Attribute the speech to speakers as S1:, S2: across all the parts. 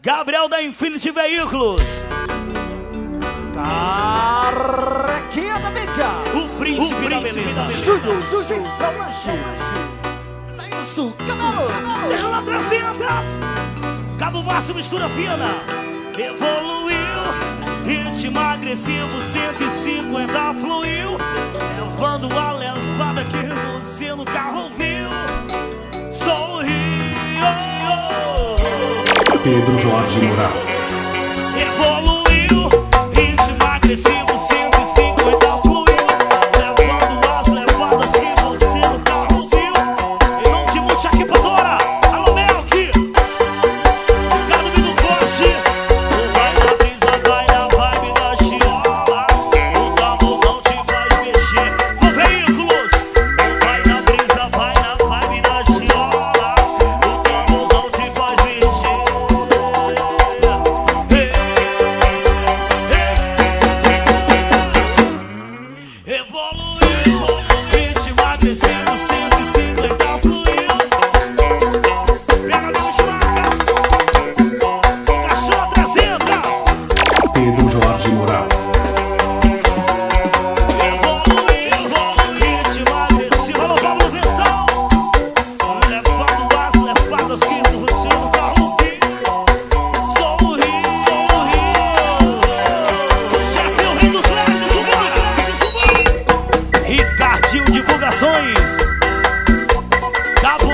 S1: Gabriel da Infinity Veículos.
S2: Carequinha da mídia.
S1: O príncipe, o príncipe da beleza.
S2: Júlio do Lanche. É isso, Camelo.
S1: Chegou 300. Cabo Márcio mistura fina. Evoluiu. Ritmo agressivo 150 fluiu. Levando a
S3: Pedro Jorge Moral.
S1: Evoluiu,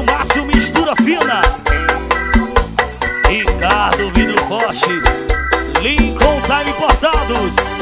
S1: Márcio Mistura Fina. Ricardo Vidro Forte. Lincoln Time Importados.